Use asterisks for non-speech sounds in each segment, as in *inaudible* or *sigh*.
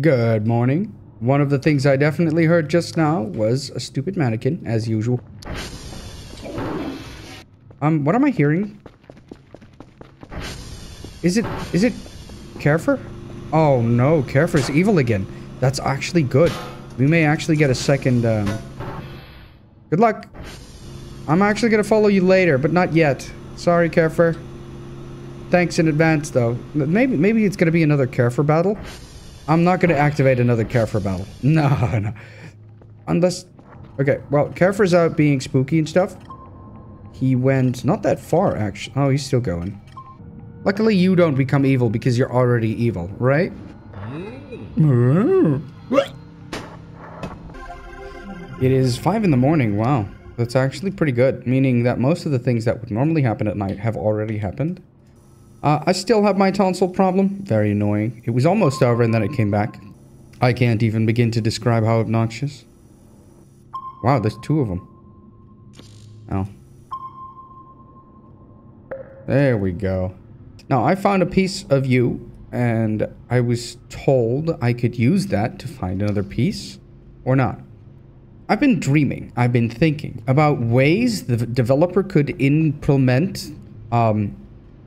Good morning. One of the things I definitely heard just now was a stupid mannequin, as usual. Um, what am I hearing? Is it, is it Kerfur? Oh no, Kerfur's evil again. That's actually good. We may actually get a second, um... Good luck. I'm actually gonna follow you later, but not yet. Sorry, Kerfur. Thanks in advance, though. Maybe maybe it's gonna be another Kerfur battle. I'm not gonna activate another Kerfur battle. *laughs* No, no. Unless... Okay, well, Kerfur's out being spooky and stuff. He went not that far, actually. Oh, he's still going. Luckily, you don't become evil because you're already evil, right? It is 5 in the morning, wow. That's actually pretty good, meaning that most of the things that would normally happen at night have already happened. Uh, I still have my tonsil problem. Very annoying. It was almost over and then it came back. I can't even begin to describe how obnoxious. Wow, there's two of them. Oh. There we go. Now, I found a piece of you, and I was told I could use that to find another piece, or not. I've been dreaming, I've been thinking about ways the developer could implement um,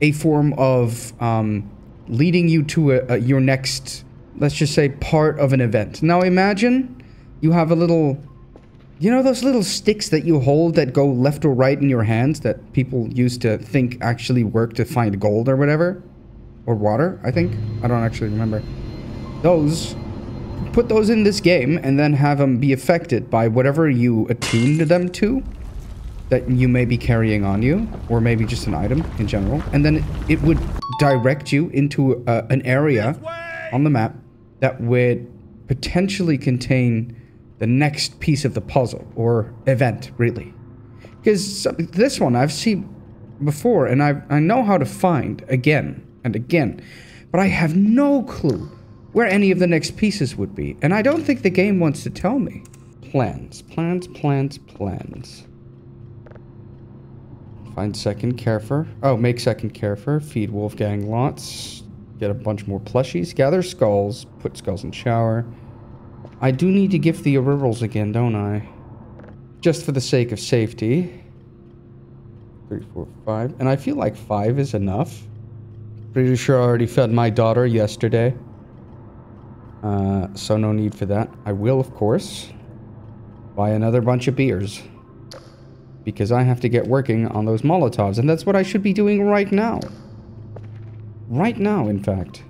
a form of um, leading you to a, a, your next, let's just say, part of an event. Now imagine you have a little, you know those little sticks that you hold that go left or right in your hands that people used to think actually work to find gold or whatever? Or water, I think? I don't actually remember. Those, put those in this game and then have them be affected by whatever you attuned them to that you may be carrying on you, or maybe just an item in general, and then it would direct you into uh, an area on the map that would potentially contain the next piece of the puzzle or event, really. Because this one I've seen before, and I I know how to find again and again, but I have no clue where any of the next pieces would be, and I don't think the game wants to tell me. Plans, plans, plans, plans. Find second Kerfur. Oh, make second Kerfur. Feed Wolfgang lots. Get a bunch more plushies. Gather skulls. Put skulls in shower. I do need to gift the Arirals again, don't I? Just for the sake of safety. Three, four, five. And I feel like five is enough. Pretty sure I already fed my daughter yesterday. Uh, so no need for that. I will, of course, buy another bunch of beers because I have to get working on those Molotovs, and that's what I should be doing right now. Right now, in fact.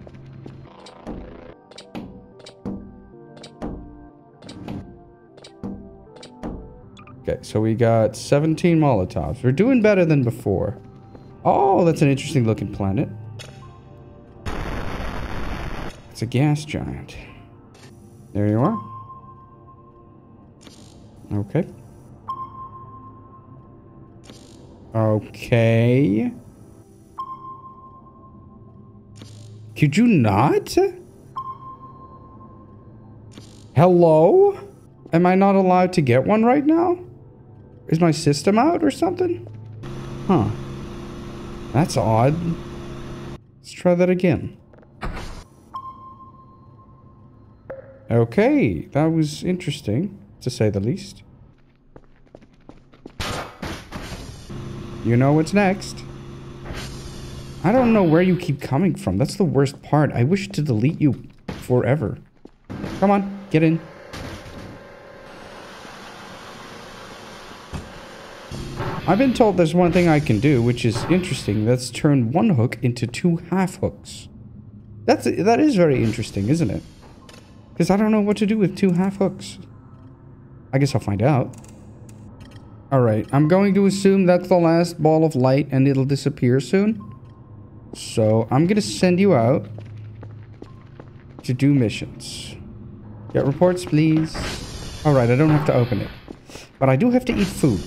Okay, so we got 17 Molotovs. We're doing better than before. Oh, that's an interesting looking planet. It's a gas giant. There you are. Okay. Okay. Could you not? Hello? Am I not allowed to get one right now? Is my system out or something? Huh. That's odd. Let's try that again. Okay, that was interesting, to say the least. You know what's next. I don't know where you keep coming from. That's the worst part. I wish to delete you forever. Come on, get in. I've been told there's one thing I can do, which is interesting. That's turn one hook into two half hooks. That's that is very interesting, isn't it? Because I don't know what to do with two half hooks. I guess I'll find out. Alright, I'm going to assume that's the last ball of light and it'll disappear soon. So, I'm going to send you out to do missions. Get reports, please. Alright, I don't have to open it. But I do have to eat food.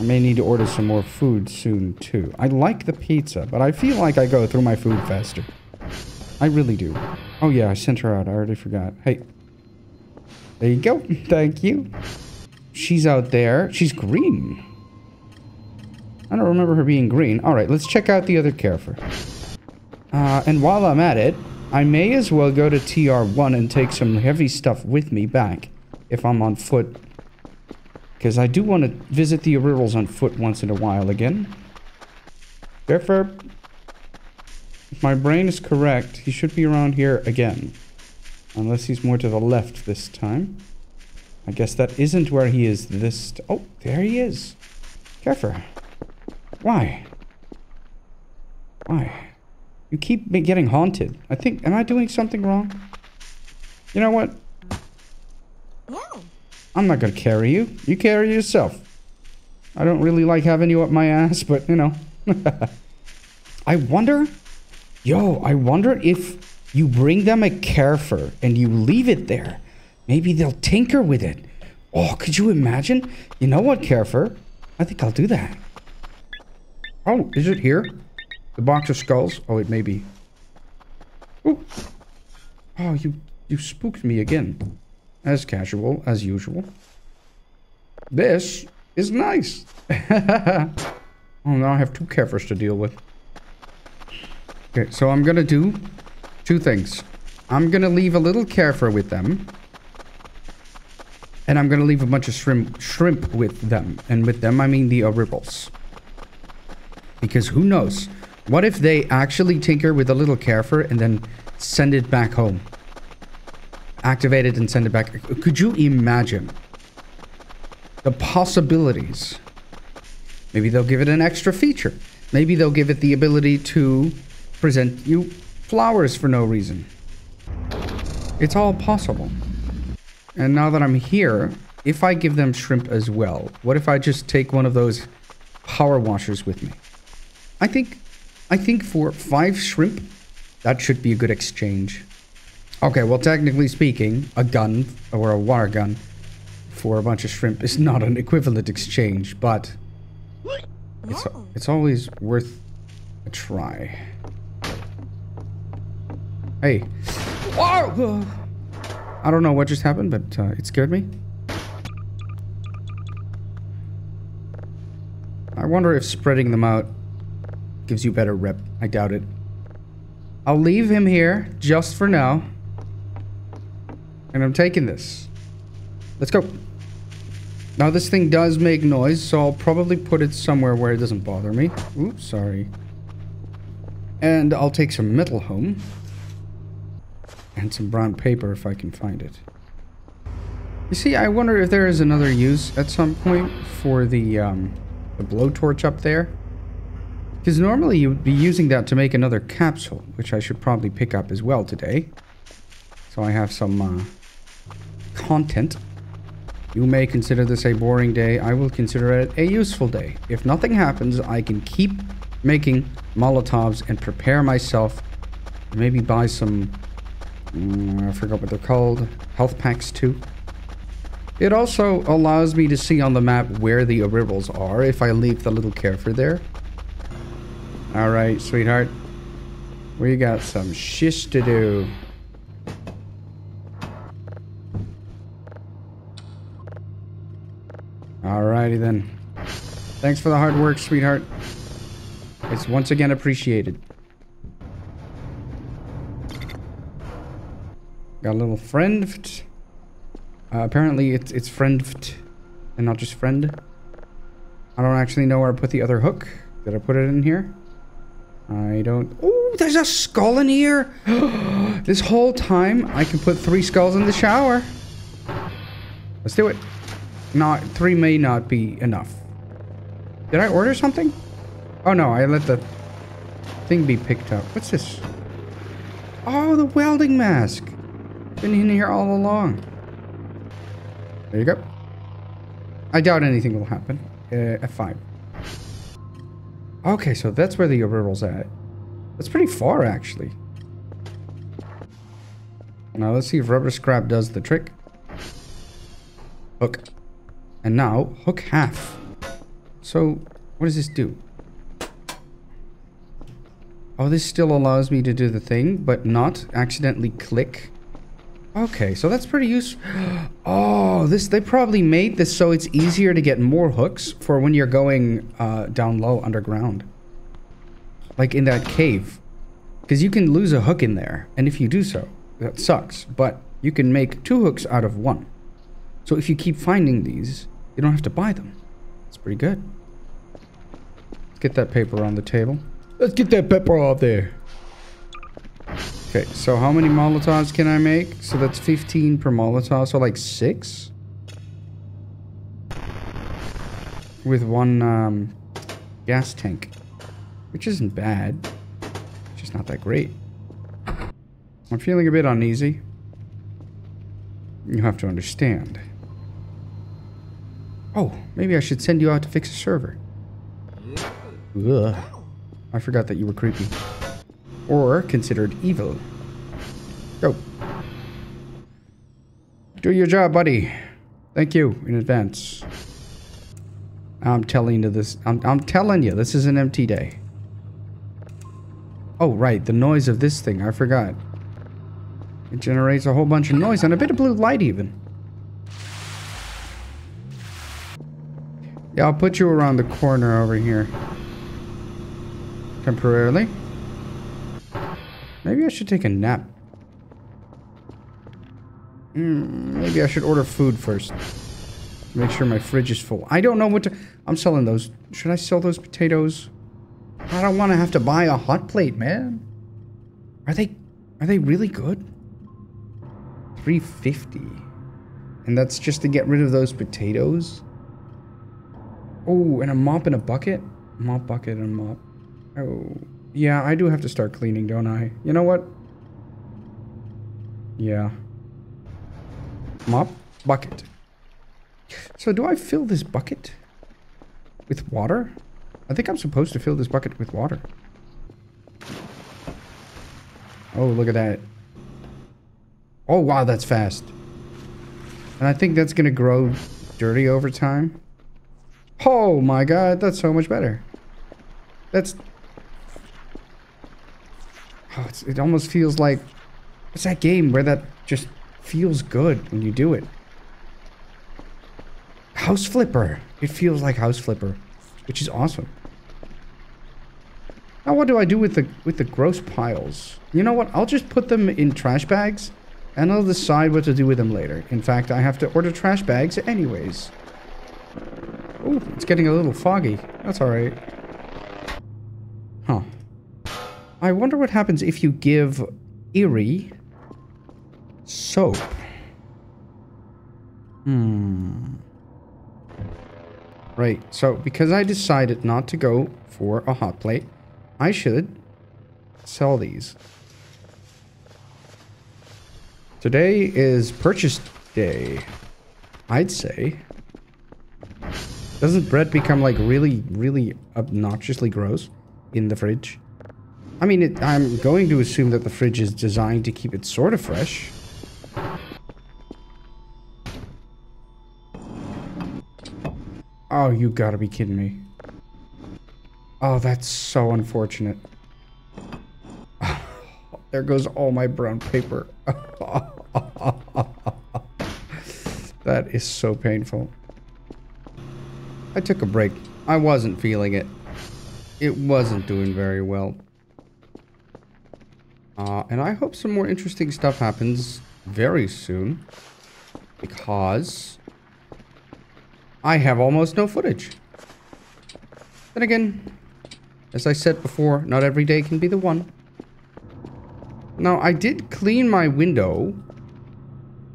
I may need to order some more food soon, too. I like the pizza, but I feel like I go through my food faster. I really do. Oh yeah, I sent her out. I already forgot. Hey. There you go. *laughs* Thank you. She's out there. She's green. I don't remember her being green. Alright, let's check out the other Kerfur. Uh, and while I'm at it, I may as well go to TR1 and take some heavy stuff with me back if I'm on foot. Because I do want to visit the Arirals on foot once in a while again. Therefore, if my brain is correct, he should be around here again. Unless he's more to the left this time. I guess that isn't where he is this... oh, there he is. Careful. Why? Why? You keep getting haunted. I think, am I doing something wrong? You know what? No. I'm not gonna carry you. You carry yourself. I don't really like having you up my ass, but you know. *laughs* I wonder, yo, I wonder if you bring them a Kerfur and you leave it there. Maybe they'll tinker with it. Oh, could you imagine? You know what, Kerfur? I think I'll do that. Oh, is it here? The box of skulls? Oh, it may be. Ooh. Oh, you, you spooked me again. As casual, as usual. This is nice. *laughs* oh, now I have two Kerfurs to deal with. Okay, so I'm gonna do two things. I'm gonna leave a little Kerfur with them. And I'm gonna leave a bunch of shrimp shrimp with them. And with them, I mean the Arirals. Because who knows? What if they actually tinker with a little Kerfur and then send it back home? Activate it and send it back. Could you imagine the possibilities? Maybe they'll give it an extra feature. Maybe they'll give it the ability to present you flowers for no reason. It's all possible. And now that I'm here, if I give them shrimp as well, what if I just take one of those power washers with me? I think I think for five shrimp, that should be a good exchange. Okay, well, technically speaking, a gun or a water gun for a bunch of shrimp is not an equivalent exchange, but it's, it's always worth a try. Hey. Whoa! I don't know what just happened, but uh, it scared me. I wonder if spreading them out Gives you better rep. I doubt it. I'll leave him here just for now. And I'm taking this. Let's go. Now this thing does make noise, so I'll probably put it somewhere where it doesn't bother me. Oops, sorry. And I'll take some metal home. And some brown paper if I can find it. You see, I wonder if there is another use at some point for the, um, the blowtorch up there. Because normally you would be using that to make another capsule, which I should probably pick up as well today. So I have some uh, content. You may consider this a boring day. I will consider it a useful day. If nothing happens, I can keep making Molotovs and prepare myself. Maybe buy some... Um, I forgot what they're called. Health packs too. It also allows me to see on the map where the Arirals are if I leave the little Kerfur there. Alright, sweetheart. We got some shish to do. Alrighty then. Thanks for the hard work, sweetheart. It's once again appreciated. Got a little friend. Uh, apparently it's, it's friend and not just friend. I don't actually know where I put the other hook. Did I put it in here? I don't... Oh, there's a skull in here! *gasps* this whole time, I can put three skulls in the shower. Let's do it. Not Three may not be enough. Did I order something? Oh no, I let the thing be picked up. What's this? Oh, the welding mask. Been in here all along. There you go. I doubt anything will happen. Uh, F5. Okay, so that's where the Ariral's at. That's pretty far, actually. Now, let's see if rubber scrap does the trick. Hook. And now, hook half. So, what does this do? Oh, this still allows me to do the thing, but not accidentally click Okay, so that's pretty useful. *gasps* Oh, this they probably made this so it's easier to get more hooks for when you're going uh, down low underground. Like in that cave. Because you can lose a hook in there, and if you do so, that sucks. But you can make two hooks out of one. So if you keep finding these, you don't have to buy them. It's pretty good. Let's get that paper on the table. Let's get that pepper off there. Okay, so how many Molotovs can I make? So that's 15 per Molotov, so like six? With one um, gas tank. Which isn't bad. It's just not that great. I'm feeling a bit uneasy. You have to understand. Oh, maybe I should send you out to fix a server. Ugh. I forgot that you were creepy or considered evil. Go. Do your job, buddy. Thank you in advance. I'm telling you this. I'm, I'm telling you, this is an empty day. Oh, right. The noise of this thing. I forgot. It generates a whole bunch of noise and a bit of blue light even. Yeah, I'll put you around the corner over here. Temporarily. Maybe I should take a nap. Mm, maybe I should order food first. Make sure my fridge is full. I don't know what to... I'm selling those. Should I sell those potatoes? I don't want to have to buy a hot plate, man. Are they... Are they really good? 350 And that's just to get rid of those potatoes? Oh, and a mop and a bucket? Mop, bucket, and a mop. Oh... Yeah, I do have to start cleaning, don't I? You know what? Yeah. Mop, bucket. So do I fill this bucket with water? I think I'm supposed to fill this bucket with water. Oh, look at that. Oh, wow, that's fast. And I think that's going to grow dirty over time. Oh my god, that's so much better. That's Oh, it almost feels like... What's that game where that just feels good when you do it? House Flipper. It feels like House Flipper, which is awesome. Now what do I do with the with the gross piles? You know what? I'll just put them in trash bags and I'll decide what to do with them later. In fact, I have to order trash bags anyways. Oh, it's getting a little foggy. That's alright. Huh. I wonder what happens if you give Erie soap. Hmm. Right, so because I decided not to go for a hot plate, I should sell these. Today is purchase day, I'd say. Doesn't bread become like really, really obnoxiously gross in the fridge? I mean, it, I'm going to assume that the fridge is designed to keep it sort of fresh. Oh, you gotta be kidding me. Oh, that's so unfortunate. *laughs* there goes all my brown paper. *laughs* that is so painful. I took a break. I wasn't feeling it. It wasn't doing very well. Uh, and I hope some more interesting stuff happens very soon. Because I have almost no footage. Then again, as I said before, not every day can be the one. Now, I did clean my window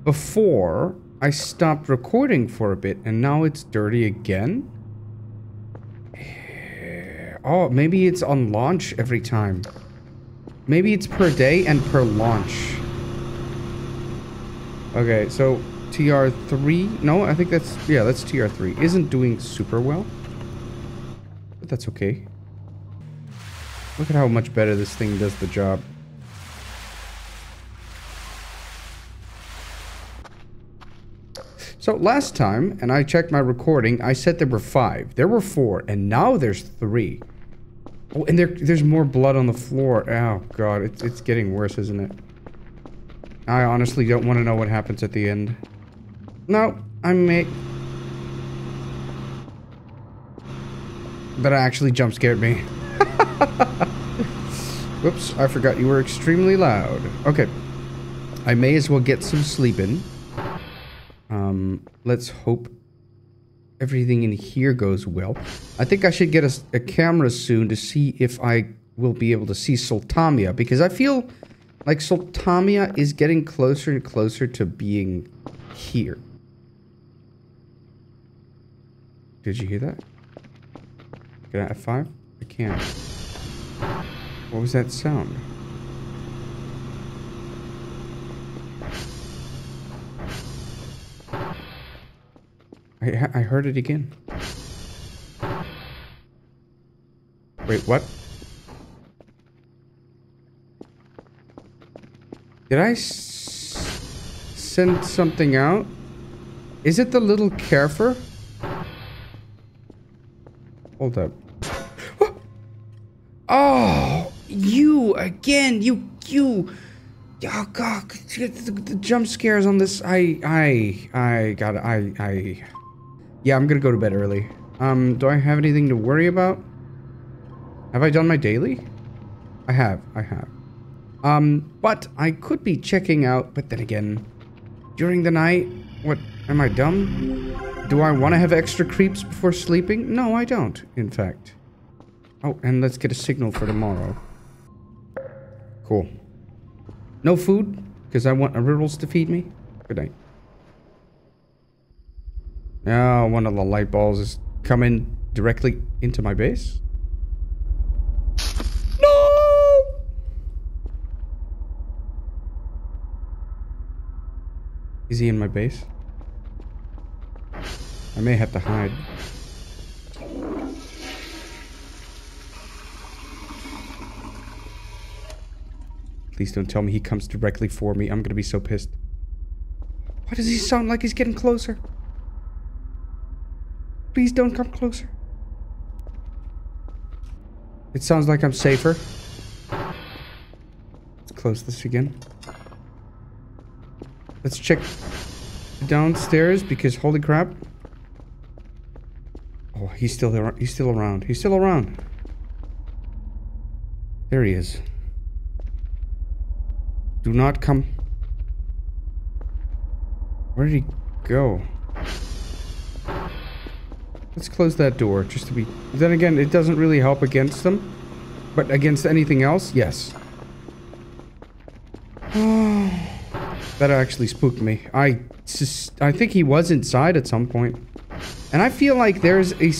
before I stopped recording for a bit, and now it's dirty again? Eh, oh, maybe it's on launch every time. Maybe it's per day and per launch. Okay, so TR3... No, I think that's... Yeah, that's TR3. Isn't doing super well. But that's okay. Look at how much better this thing does the job. So last time, and I checked my recording, I said there were five. There were four, and now there's three. Oh, and there, there's more blood on the floor. Oh, God. It's, it's getting worse, isn't it? I honestly don't want to know what happens at the end. No, I may... That actually jump scared me. *laughs* Whoops, I forgot you were extremely loud. Okay. I may as well get some sleep in. Um, let's hope everything in here goes well. I think I should get a, a camera soon to see if I will be able to see Sultamia because I feel like Sultamia is getting closer and closer to being here. Did you hear that? Can I F5? I can't. What was that sound? I, I heard it again. Wait, what? Did I send something out? Is it the little Kerfur? Hold up. *gasps* Oh, you again, you, you. Oh god, the, the jump scares on this. I, I, I got I, I. Yeah, I'm gonna go to bed early. Um, do I have anything to worry about? Have I done my daily? I have, I have. Um, but I could be checking out, but then again, during the night, what, am I dumb? Do I want to have extra creeps before sleeping? No, I don't, in fact. Oh, and let's get a signal for tomorrow. Cool. No food, because I want a riddles to feed me. Good night. Now, one of the light balls is coming directly into my base. No! Is he in my base? I may have to hide. Please don't tell me he comes directly for me. I'm gonna be so pissed. Why does he sound like he's getting closer? Please don't come closer. It sounds like I'm safer. Let's close this again. Let's check downstairs because holy crap. Oh, he's still there. He's still around. He's still around. There he is. Do not come. Where did he go? Let's close that door just to be... Then again, it doesn't really help against them. But against anything else, yes. *sighs* that actually spooked me. I. I think he was inside at some point. And I feel like there's a,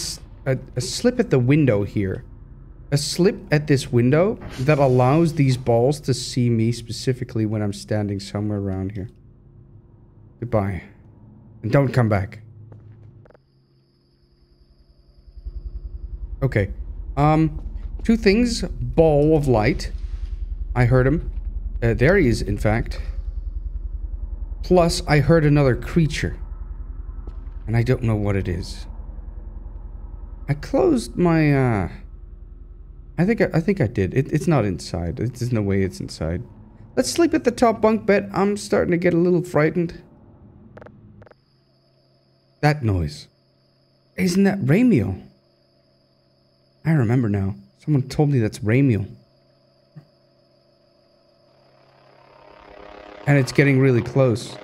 a, a slip at the window here. A slip at this window that allows these balls to see me specifically when I'm standing somewhere around here. Goodbye. And don't come back. Okay. Um, two things. Ball of light. I heard him. Uh, there he is, in fact. Plus, I heard another creature. And I don't know what it is. I closed my, uh... I think I, I think I did. It, it's not inside. It, there's no way it's inside. Let's sleep at the top bunk bed. I'm starting to get a little frightened. That noise. Isn't that Ramiel? I remember now. Someone told me that's Ramiel. And it's getting really close.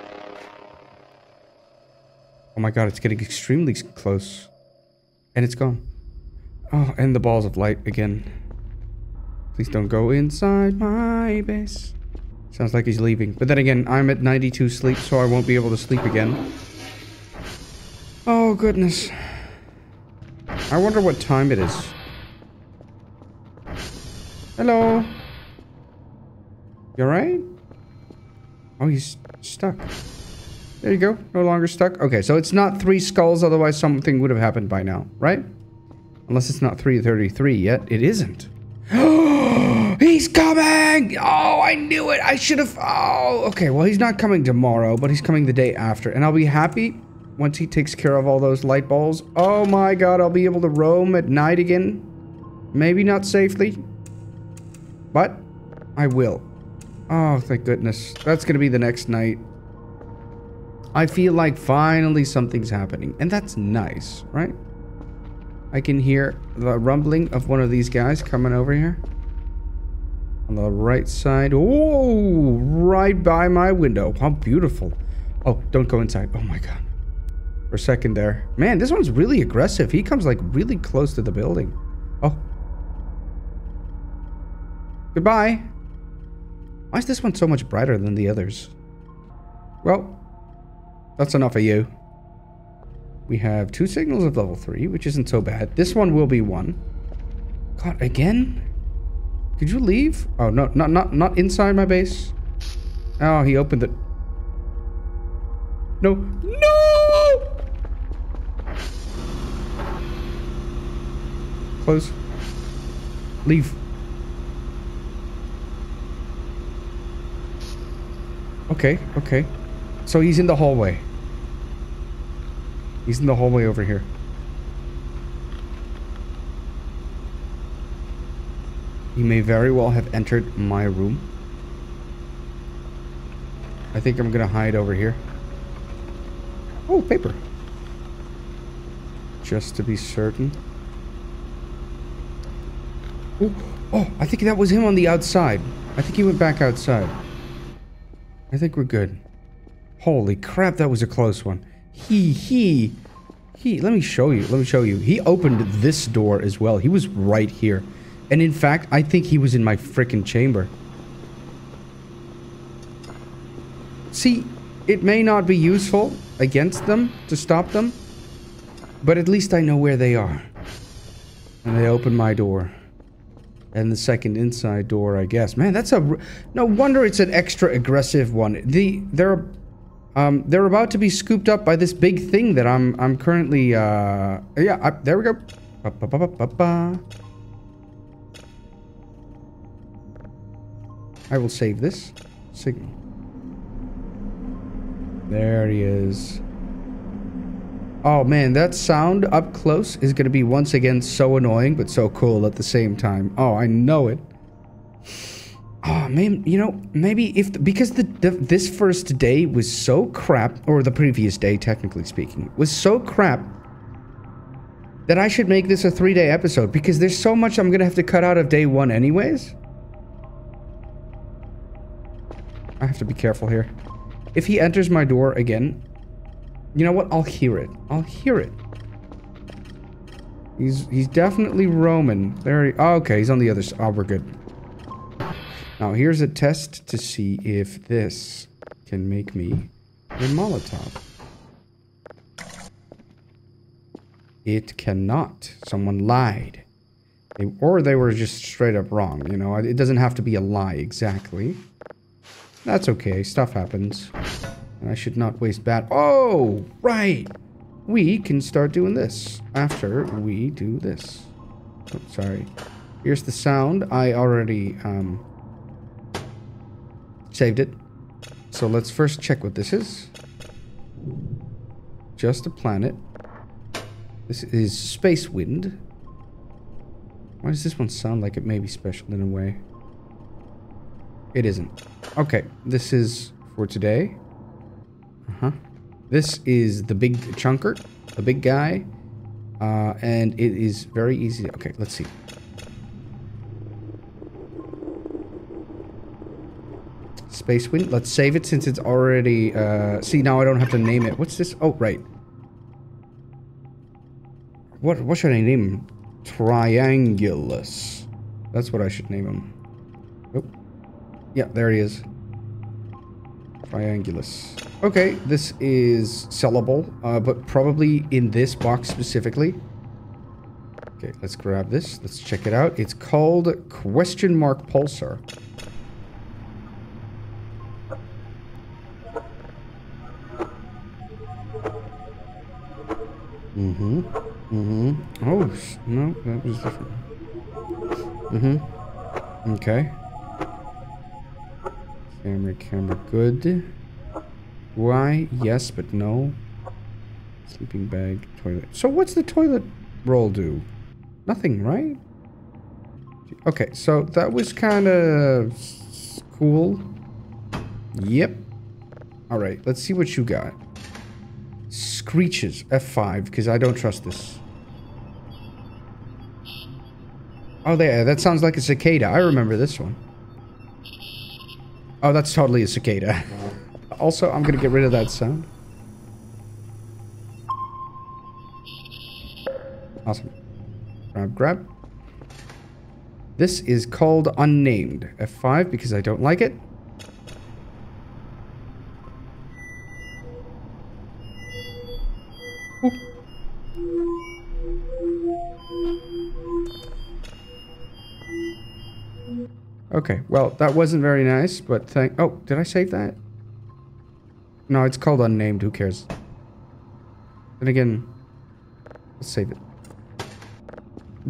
Oh my god, it's getting extremely close. And it's gone. Oh, and the balls of light again. Please don't go inside my base. Sounds like he's leaving. But then again, I'm at 92 sleep, so I won't be able to sleep again. Oh, goodness. I wonder what time it is. Hello. You alright? Oh, he's stuck. There you go. No longer stuck. Okay, so it's not three skulls, otherwise something would have happened by now, right? Unless it's not 333 yet. It isn't. *gasps* he's coming! Oh, I knew it. I should have... Oh, okay. Well, he's not coming tomorrow, but he's coming the day after. And I'll be happy once he takes care of all those light balls. Oh my god, I'll be able to roam at night again. Maybe not safely, but I will. Oh, thank goodness. That's going to be the next night. I feel like finally something's happening. And that's nice, right? I can hear the rumbling of one of these guys coming over here. On the right side. Oh, right by my window. How beautiful. Oh, don't go inside. Oh my god. For a second there. Man, this one's really aggressive. He comes like really close to the building. Oh. Goodbye. Why is this one so much brighter than the others? Well, that's enough of you. We have two signals of level 3, which isn't so bad. This one will be one. God, again? Could you leave? Oh, no, not, not, not inside my base. Oh, he opened it. No. No! Close. Leave. Okay, okay. So he's in the hallway. He's in the hallway over here. He may very well have entered my room. I think I'm gonna hide over here. Oh, paper. Just to be certain. Oh, oh, I think that was him on the outside. I think he went back outside. I think we're good. Holy crap, that was a close one. He, he, he, let me show you, let me show you. He opened this door as well. He was right here. And in fact, I think he was in my freaking chamber. See, it may not be useful against them to stop them, but at least I know where they are. And they open my door. And the second inside door, I guess. Man, that's a... No wonder it's an extra aggressive one. The... They're... Um, they're about to be scooped up by this big thing that I'm I'm currently uh yeah I, there we go. Ba, ba, ba, I will save this signal. There he is. Oh man, that sound up close is going to be once again so annoying, but so cool at the same time. Oh, I know it. Oh man, you know, maybe if, because the, the, this first day was so crap, or the previous day, technically speaking, was so crap, that I should make this a three day episode, because there's so much I'm going to have to cut out of day one anyways. I have to be careful here. If he enters my door again, you know what? I'll hear it. I'll hear it. He's he's definitely Roman. There he, oh, okay, he's on the other side. Oh, we're good. Now, here's a test to see if this can make me a Molotov. It cannot. Someone lied. They, or they were just straight up wrong, you know? It doesn't have to be a lie exactly. That's okay. Stuff happens. I should not waste bat. Oh, right. We can start doing this after we do this. Oh, sorry. Here's the sound. I already um, saved it. So let's first check what this is. Just a planet. This is Space Wind. Why does this one sound like it may be special in a way? It isn't. Okay, this is for today. Uh-huh. This is the big chunker, the big guy. Uh, and it is very easy. Okay, let's see. Space Wind. Let's save it since it's already... Uh, see, now I don't have to name it. What's this? Oh, right. What, what should I name him? Triangulus. That's what I should name him. Oh. Yeah, there he is. Triangulus. Okay, this is sellable, uh, but probably in this box specifically. Okay, let's grab this. Let's check it out. It's called Question Mark Pulsar. Mm-hmm. Mm-hmm. Oh, no, that was different. Mm-hmm. Okay. Camera, camera, good. Why? Yes, but no. Sleeping bag, toilet. So what's the toilet roll do? Nothing, right? Okay, so that was kind of cool. Yep. All right, let's see what you got. Screeches, F5, because I don't trust this. Oh, there, that sounds like a cicada. I remember this one. Oh, that's totally a cicada. also, I'm to get rid of that sound. Awesome. Grab, grab. This is called unnamed. F5 because I don't like it. Okay, well, that wasn't very nice, but thank- Oh, did I save that? No, it's called unnamed, who cares? Then again, let's save it.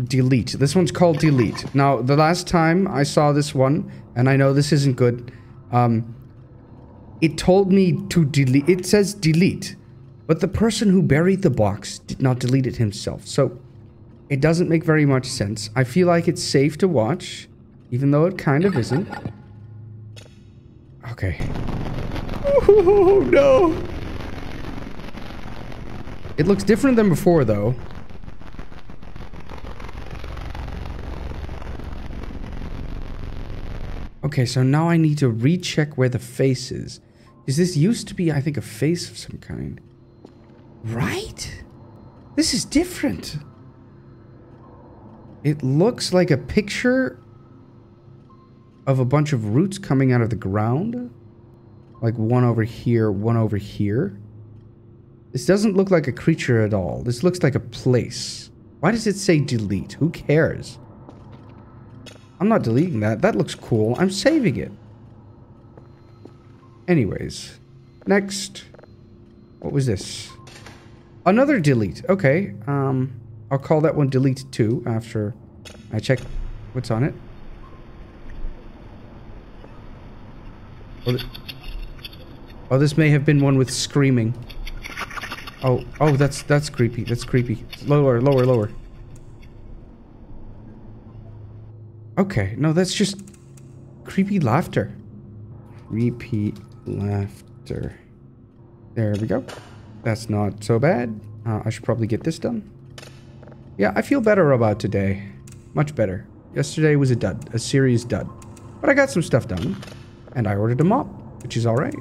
Delete. This one's called delete. Now, the last time I saw this one, and I know this isn't good, um, it told me to delete- it says delete, but the person who buried the box did not delete it himself, so it doesn't make very much sense. I feel like it's safe to watch. Even though it kind of isn't. Okay. Oh, no. It looks different than before, though. Okay, so now I need to recheck where the face is. Because this used to be, I think, a face of some kind. Right? This is different. It looks like a picture of a bunch of roots coming out of the ground. Like one over here, one over here. This doesn't look like a creature at all. This looks like a place. Why does it say delete? Who cares? I'm not deleting that. That looks cool. I'm saving it. Anyways. Next. What was this? Another delete. Okay. Um, I'll call that one delete 2 after I check what's on it. Oh, oh, this may have been one with screaming. Oh, oh, that's that's creepy. That's creepy. Lower, lower, lower. Okay, no, that's just creepy laughter. Creepy laughter. There we go. That's not so bad. Uh, I should probably get this done. Yeah, I feel better about today. Much better. Yesterday was a dud. A serious dud. But I got some stuff done. And I ordered a mop, which is alright.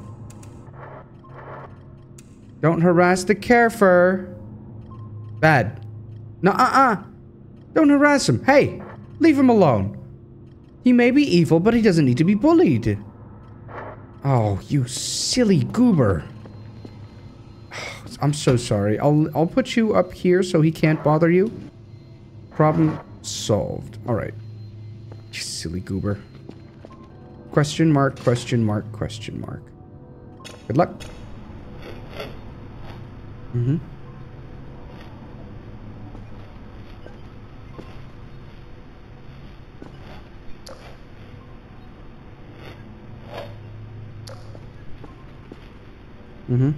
Don't harass the Kerfur. Bad. No, uh-uh. Don't harass him. Hey, leave him alone. He may be evil, but he doesn't need to be bullied. Oh, you silly goober. *sighs* I'm so sorry. I'll I'll put you up here so he can't bother you. Problem solved. All right. You silly goober. Question mark, question mark, question mark. Good luck. Mm-hmm. Mm-hmm.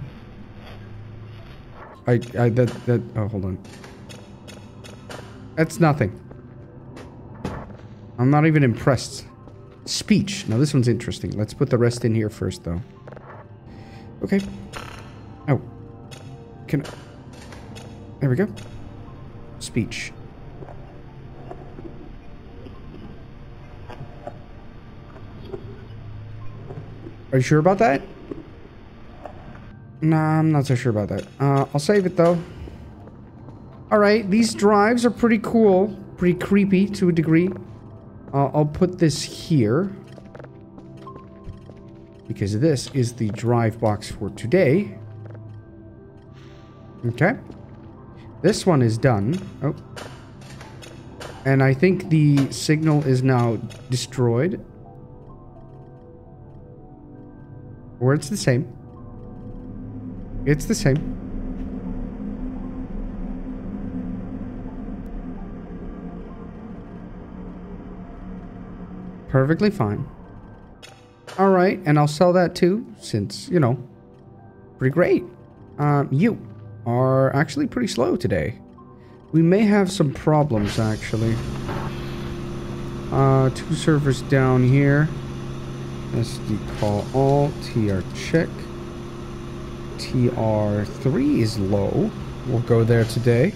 I, I, that, that, oh, hold on. That's nothing. I'm not even impressed. Speech. Now this one's interesting. Let's put the rest in here first, though. Okay. Oh. Can... I... There we go. Speech. Are you sure about that? Nah, I'm not so sure about that. Uh, I'll save it, though. Alright, these drives are pretty cool. Pretty creepy to a degree. Uh, I'll put this here. Because this is the drive box for today. Okay. This one is done. Oh. And I think the signal is now destroyed. Or it's the same. It's the same. Perfectly fine. Alright, and I'll sell that too, since, you know, pretty great. Um, you are actually pretty slow today. We may have some problems, actually. Uh, two servers down here. SD call all. TR check. TR3 is low. We'll go there today.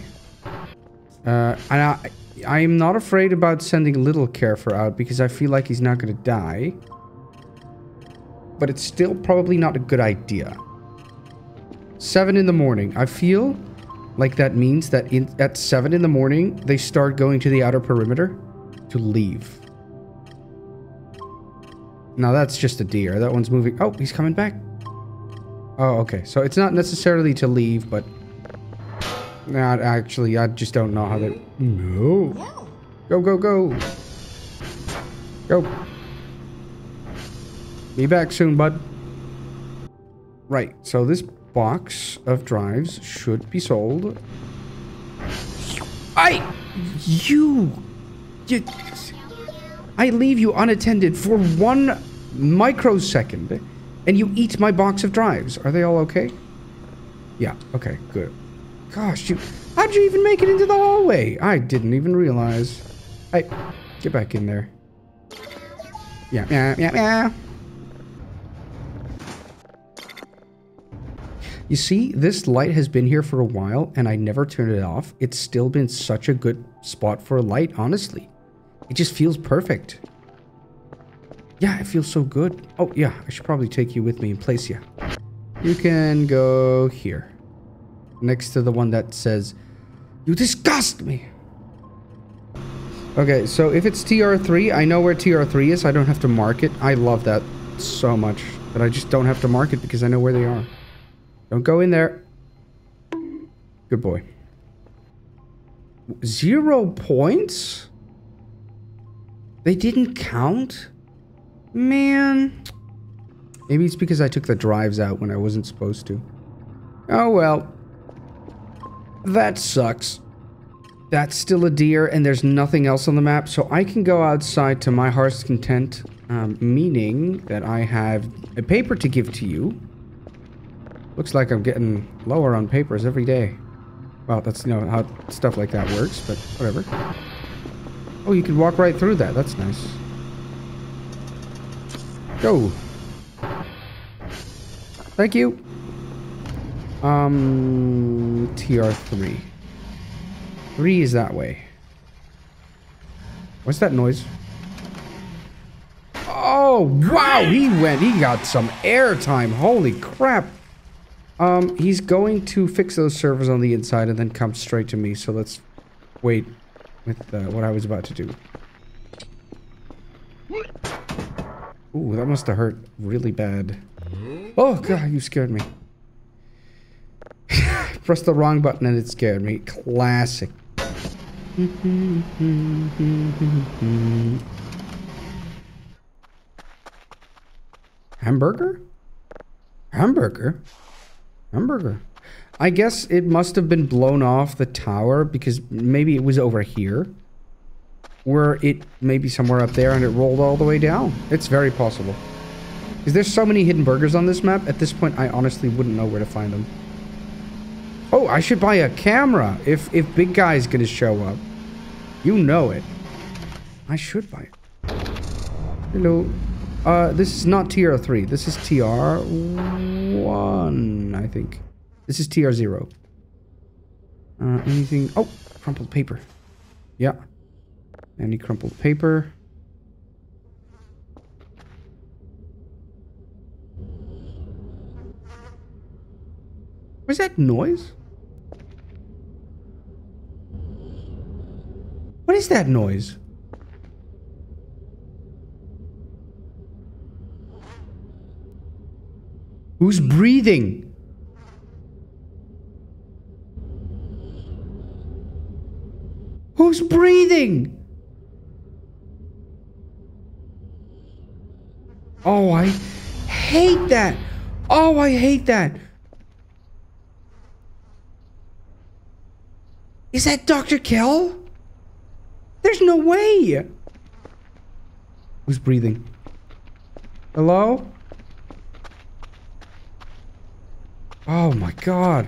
Uh, and I, I am not afraid about sending Little Kerfur out because I feel like he's not going to die. But it's still probably not a good idea. 7 in the morning. I feel like that means that in, at 7 in the morning, they start going to the outer perimeter to leave. Now that's just a deer. That one's moving. Oh, he's coming back. Oh, okay. So it's not necessarily to leave, but... Not actually, I just don't know how they... No. No. Go, go, go. Go. Be back soon, bud. Right, so this box of drives should be sold. I... You... You... I leave you unattended for one microsecond, and you eat my box of drives. Are they all okay? Yeah, okay, good. Gosh, you... How'd you even make it into the hallway? I didn't even realize. Hey, get back in there. Yeah, yeah, yeah, yeah. You see, this light has been here for a while, and I never turned it off. It's still been such a good spot for a light, honestly. It just feels perfect. Yeah, it feels so good. Oh, yeah, I should probably take you with me and place you. You can go here. Next to the one that says, You disgust me! Okay, so if it's TR3, I know where TR3 is. I don't have to mark it. I love that so much. But I just don't have to mark it because I know where they are. Don't go in there. Good boy. Zero points? They didn't count? Man. Maybe it's because I took the drives out when I wasn't supposed to. Oh well. That sucks. That's still a deer and there's nothing else on the map, so I can go outside to my heart's content, um, meaning that I have a paper to give to you. Looks like I'm getting lower on papers every day. Well, that's you know how stuff like that works, but whatever. Oh, you can walk right through that. That's nice. Go. Thank you. Um, TR3. 3 is that way. What's that noise? Oh, wow, he went, he got some airtime. Holy crap. Um, he's going to fix those servers on the inside and then come straight to me. So let's wait with uh, what I was about to do. Ooh, that must have hurt really bad. Oh, God, you scared me. Pressed the wrong button and it scared me. Classic. Hamburger? Hamburger? Hamburger. I guess it must have been blown off the tower because maybe it was over here. Where it maybe somewhere up there and it rolled all the way down. It's very possible. Because there's so many hidden burgers on this map, at this point I honestly wouldn't know where to find them. Oh, I should buy a camera if, if big guy's gonna show up. You know it. I should buy it. Hello. Uh, this is not TR3. This is TR1, I think. This is TR0. Uh, anything? Oh, crumpled paper. Yeah. Any crumpled paper? Was that noise? What is that noise? Who's breathing? Who's breathing? Oh, I hate that. Oh, I hate that. Is that Dr. Kel? There's no way. Who's breathing? Hello? Oh my god.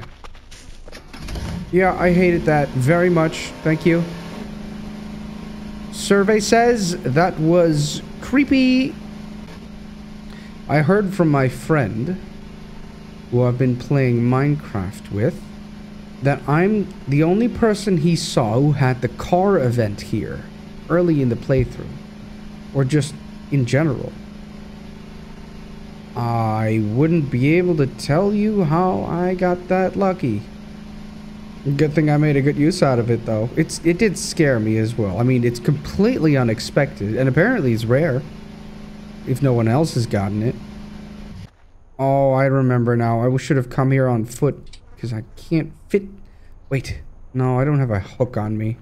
Yeah, I hated that very much. Thank you. Survey says that was creepy. I heard from my friend, who I've been playing Minecraft with, that I'm the only person he saw who had the car event here early in the playthrough, or just in general. I wouldn't be able to tell you how I got that lucky. Good thing I made a good use out of it, though. It's It did scare me as well. I mean, it's completely unexpected, and apparently it's rare. If no one else has gotten it. Oh, I remember now. I should have come here on foot, because I can't fit... Wait. No, I don't have a hook on me.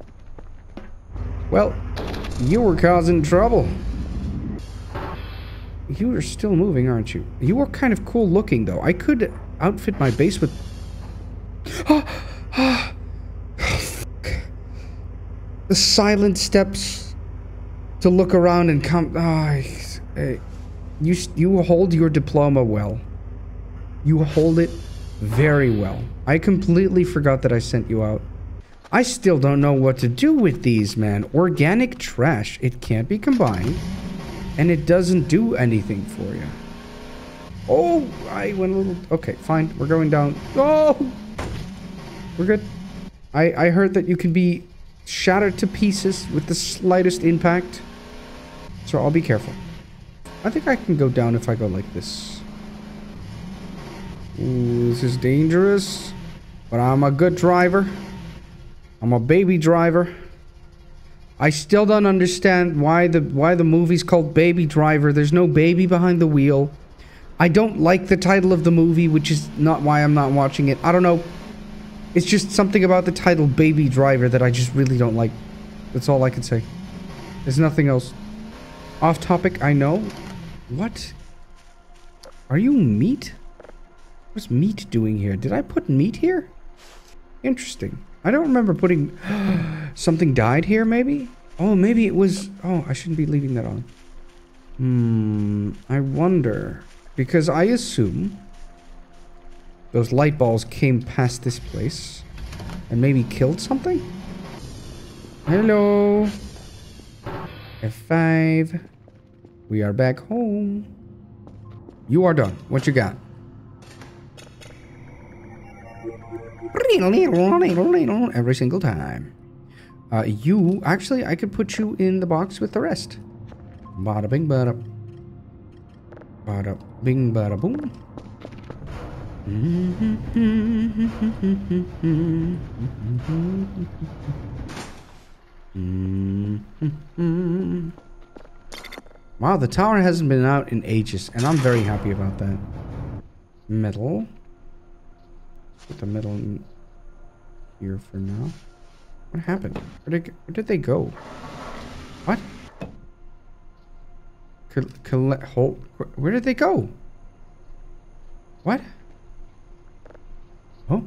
Well, you were causing trouble. You are still moving, aren't you? You are kind of cool looking, though. I could outfit my base with... *gasps* The silent steps to look around and come... Oh, you, you hold your diploma well. You hold it very well. I completely forgot that I sent you out. I still don't know what to do with these, man. Organic trash. It can't be combined. And it doesn't do anything for you. Oh, I went a little... Okay, fine. We're going down. Oh! We're good. I, I heard that you can be shattered to pieces with the slightest impact. So I'll be careful. I think I can go down if I go like this. Ooh, this is dangerous. But I'm a good driver. I'm a baby driver. I still don't understand why the why the movie's called Baby Driver. There's no baby behind the wheel. I don't like the title of the movie, which is not why I'm not watching it. I don't know. It's just something about the title Baby Driver that I just really don't like. That's all I can say. There's nothing else. Off topic, I know. What? Are you meat? What's meat doing here? Did I put meat here? Interesting. I don't remember putting... *gasps* something died here, maybe? Oh, maybe it was... Oh, I shouldn't be leaving that on. Hmm... I wonder... Because I assume... Those light balls came past this place. And maybe killed something? Hello? F5. We are back home. You are done. What you got? Every single time. Uh, you, actually, I could put you in the box with the rest. Bada bing bada. Bada bing bada boom. Wow, the tower hasn't been out in ages, and I'm very happy about that. Metal. Put the metal in here for now. What happened? Where did, where did they go? What? Collect, hold, where did they go? What? Oh?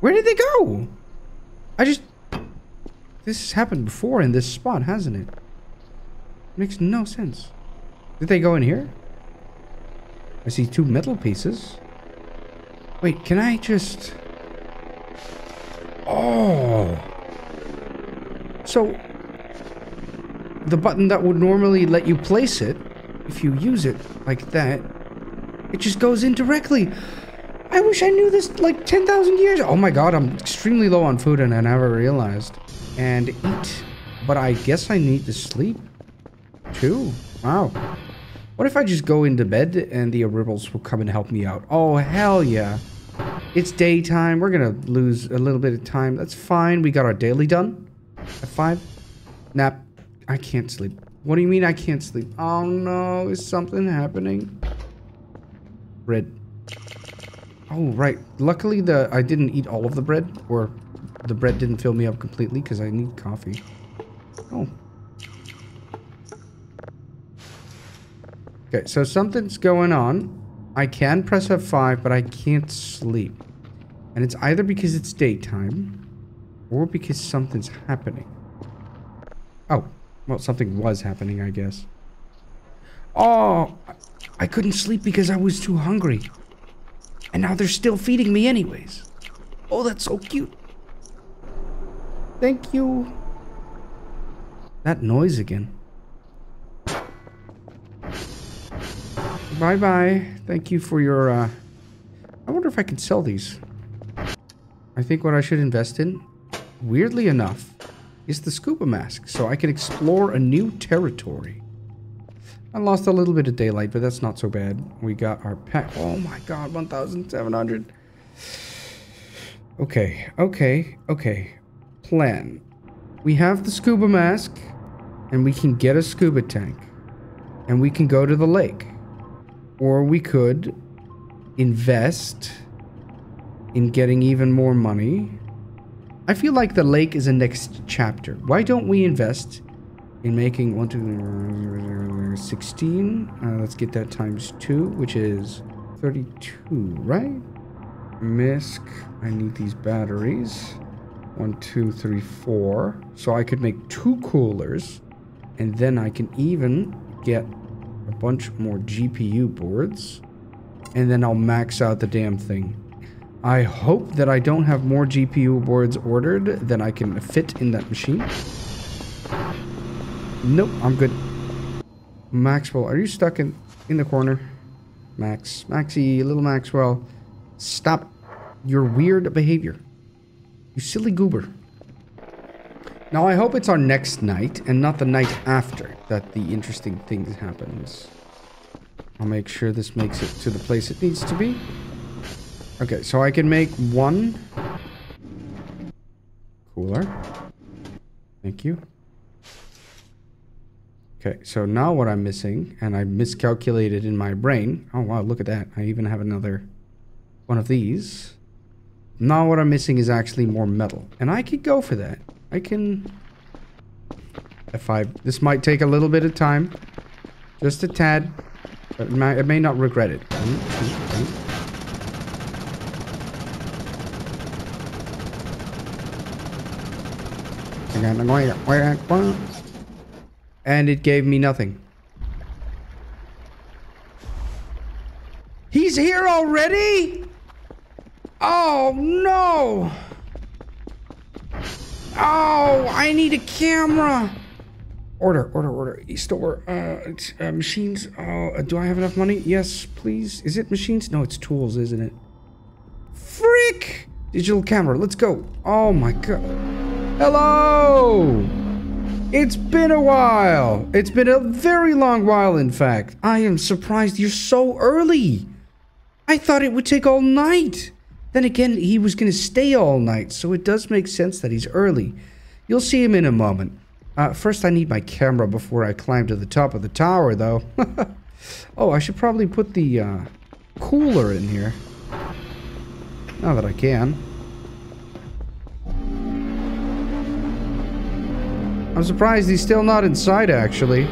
Where did they go? I just... This has happened before in this spot, hasn't it? Makes no sense. Did they go in here? I see two metal pieces. Wait, can I just... Oh! So, the button that would normally let you place it, if you use it like that, it just goes in directly. I wish I knew this like 10,000 years. Oh my god, I'm extremely low on food and I never realized. And eat. But I guess I need to sleep. Too. Wow. What if I just go into bed and the Ribbles will come and help me out? Oh, hell yeah. It's daytime. We're going to lose a little bit of time. That's fine. We got our daily done. At 5. Nap. I can't sleep. What do you mean I can't sleep? Oh no, is something happening? Bread. Oh, right. Luckily, the I didn't eat all of the bread. Or the bread didn't fill me up completely because I need coffee. Oh, Okay, so something's going on. I can press F5, but I can't sleep. And it's either because it's daytime, or because something's happening. Oh, well, something was happening, I guess. Oh, I couldn't sleep because I was too hungry. And now they're still feeding me anyways. Oh, that's so cute. Thank you. That noise again. Bye bye. Thank you for your. Uh... I wonder if I can sell these. I think what I should invest in, weirdly enough, is the scuba mask, so I can explore a new territory. I lost a little bit of daylight, but that's not so bad. We got our pack. Oh my god, 1,700. Okay, okay, okay. Plan. We have the scuba mask, and we can get a scuba tank, and we can go to the lake. Or we could invest in getting even more money. I feel like the lake is a next chapter. Why don't we invest in making one, two, 16? Uh, let's get that times two, which is 32, right? Misc. I need these batteries. One, two, three, four. So I could make two coolers. And then I can even get a bunch more GPU boards. And then I'll max out the damn thing. I hope that I don't have more GPU boards ordered than I can fit in that machine. Nope, I'm good. Maxwell, are you stuck in, in the corner? Max, Maxie, little Maxwell, stop your weird behavior. You silly goober. Now, I hope it's our next night and not the night after that the interesting things happens. I'll make sure this makes it to the place it needs to be. Okay, so I can make one cooler. Thank you. Okay, so now what I'm missing, and I miscalculated in my brain. Oh, wow, look at that. I even have another one of these. Now what I'm missing is actually more metal. And I could go for that. I can... F5. This might take a little bit of time. Just a tad. But I may not regret it. And it gave me nothing. He's here already? Oh, no. Oh, I need a camera. Order, order, order. E-store, uh, uh machines. Oh, do I have enough money? Yes, please. Is it machines? No, it's tools, isn't it? Frick! Digital camera, let's go. Oh my god. Hello! It's been a while. It's been a very long while, in fact. I am surprised you're so early. I thought it would take all night. Then again, he was going to stay all night, so it does make sense that he's early. You'll see him in a moment. Uh, first, I need my camera before I climb to the top of the tower, though. *laughs* oh, I should probably put the uh, cooler in here. Now that I can. I'm surprised he's still not inside, actually.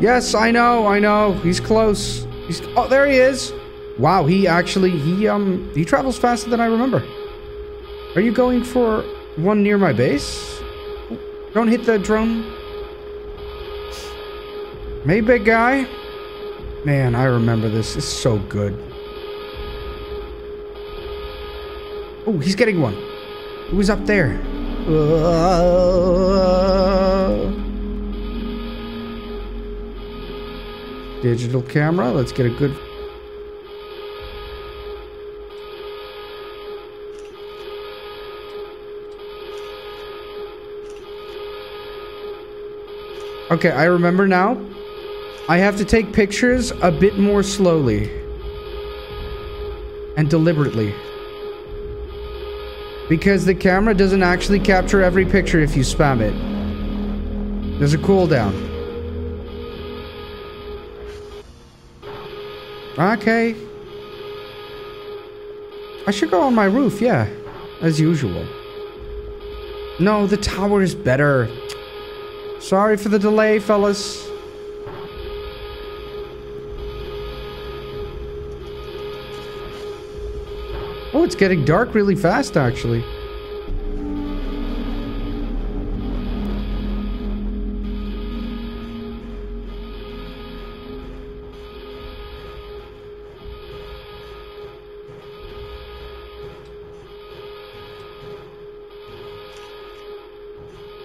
Yes, I know, I know. He's close. He's... Oh, there he is. Wow, he actually... He, um... He travels faster than I remember. Are you going for one near my base? Don't hit the drone. Hey, big guy. Man, I remember this. It's so good. Oh, he's getting one. Who's up there? Digital camera. Let's get a good... Okay, I remember now. I have to take pictures a bit more slowly. And deliberately. Because the camera doesn't actually capture every picture if you spam it. There's a cooldown. Okay. I should go on my roof, yeah. As usual. No, the tower is better. Sorry for the delay, fellas. Oh, it's getting dark really fast, actually.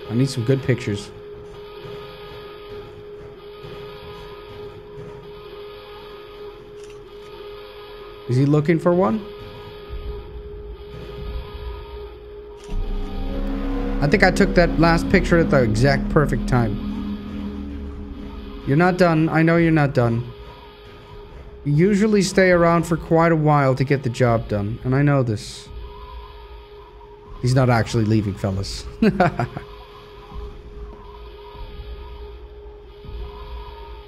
I need some good pictures. Is he looking for one? I think I took that last picture at the exact perfect time. You're not done. I know you're not done. You usually stay around for quite a while to get the job done, and I know this. He's not actually leaving, fellas. *laughs*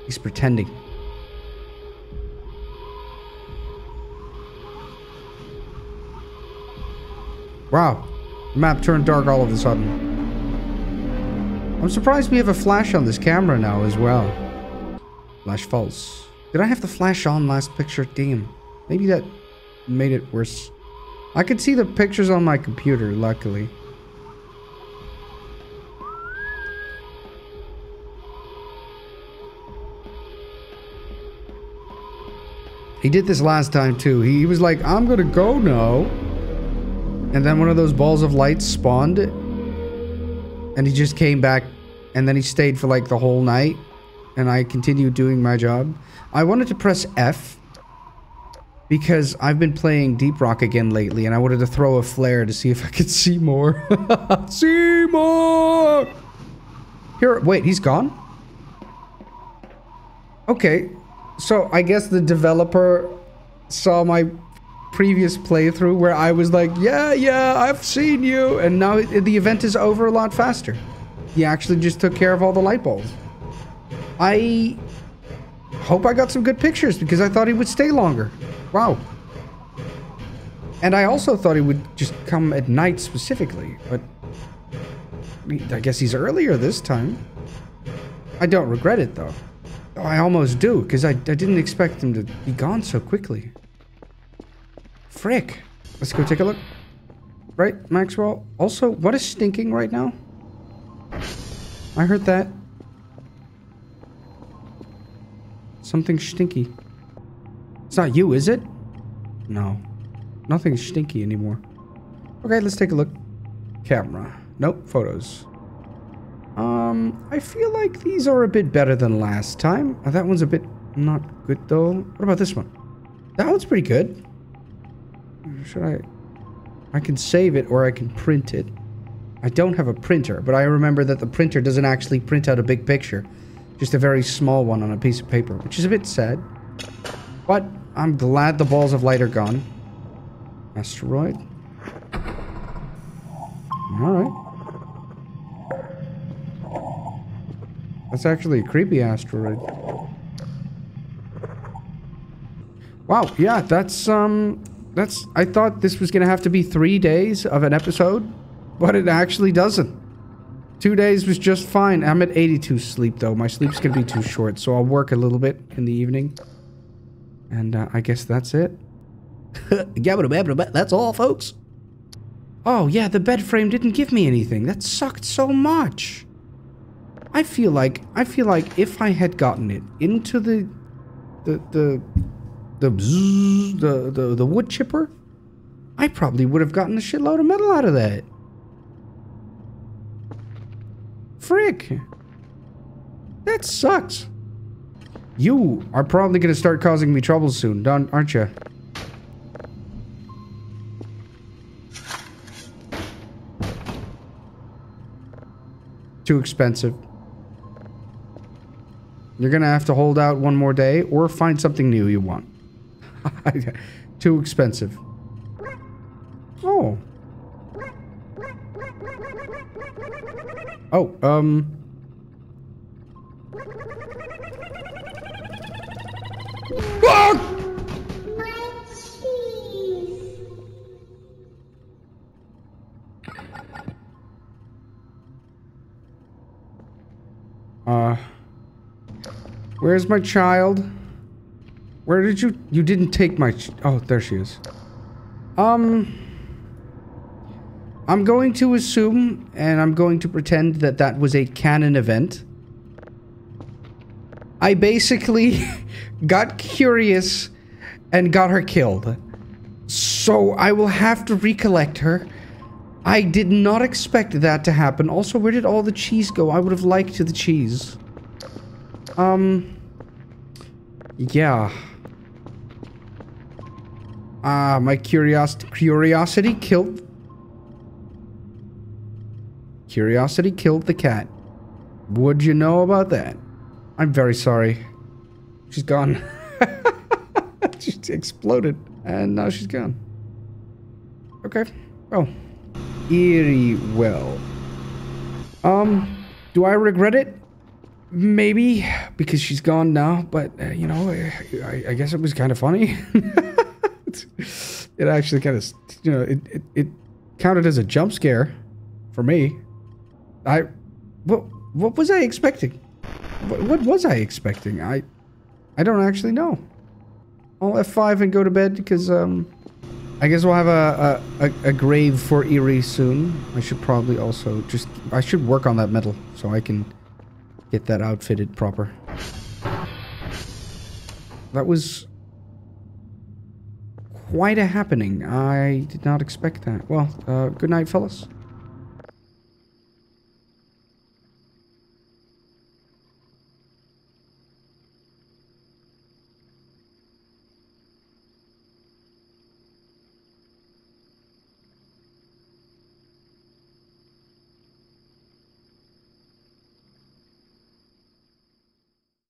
He's pretending. Wow. The map turned dark all of a sudden. I'm surprised we have a flash on this camera now as well. Flash false. Did I have the flash on last picture? Damn. Maybe that made it worse. I could see the pictures on my computer, luckily. He did this last time too. He, he was like, I'm gonna go now. And then one of those balls of light spawned. And he just came back. And then he stayed for like the whole night. And I continued doing my job. I wanted to press F. Because I've been playing Deep Rock again lately. And I wanted to throw a flare to see if I could see more. *laughs* see more! Here, wait, he's gone? Okay. So I guess the developer saw my previous playthrough where I was like, yeah, yeah, I've seen you. And now the event is over a lot faster. He actually just took care of all the light bulbs. I hope I got some good pictures because I thought he would stay longer. Wow. And I also thought he would just come at night specifically, but I guess he's earlier this time. I don't regret it though. I almost do because I, I didn't expect him to be gone so quickly. Frick. Let's go take a look. Right, Maxwell? Also, what is stinking right now? I heard that. Something stinky. It's not you, is it? No. Nothing's stinky anymore. Okay, let's take a look. Camera. Nope, photos. Um, I feel like these are a bit better than last time. That one's a bit not good, though. What about this one? That one's pretty good. Should I... I can save it or I can print it. I don't have a printer, but I remember that the printer doesn't actually print out a big picture. Just a very small one on a piece of paper, which is a bit sad. But I'm glad the balls of light are gone. Asteroid. Alright. That's actually a creepy asteroid. Wow, yeah, that's, um, that's, I thought this was gonna have to be three days of an episode, but it actually doesn't. Two days was just fine. I'm at 82 sleep, though. My sleep's gonna be too short, so I'll work a little bit in the evening. And, uh, I guess that's it. *laughs* that's all, folks. Oh, yeah, the bed frame didn't give me anything. That sucked so much. I feel like, I feel like if I had gotten it into the, the, the the the, the, the wood chipper, I probably would have gotten a shitload of metal out of that. Frick. That sucks. You are probably going to start causing me trouble soon, don't, aren't you? Too expensive. You're going to have to hold out one more day or find something new you want. *laughs* Too expensive. Oh. Oh, um... Ah! Uh, where's my child? Where did you... You didn't take my... Oh, there she is. Um... I'm going to assume, and I'm going to pretend that that was a canon event. I basically *laughs* got curious and got her killed. So I will have to recollect her. I did not expect that to happen. Also, where did all the cheese go? I would have liked the cheese. Um... Yeah. Ah, my curiosity curiosity killed Curiosity killed the cat. Would you know about that? I'm very sorry. She's gone. *laughs* she exploded and now she's gone. Okay. Oh. Erie well. Um, do I regret it? Maybe because she's gone now, but uh, you know, I, I, guess it was kind of funny. *laughs* *laughs* it actually kind of, you know, it, it, it counted as a jump scare for me. I, what, what was I expecting? What, what was I expecting? I, I don't actually know. I'll F5 and go to bed because, um, I guess we'll have a, a, a, grave for Erie soon. I should probably also just... I should work on that metal so I can get that outfitted proper. That was quite a happening. I did not expect that. Well, uh, good night, fellas.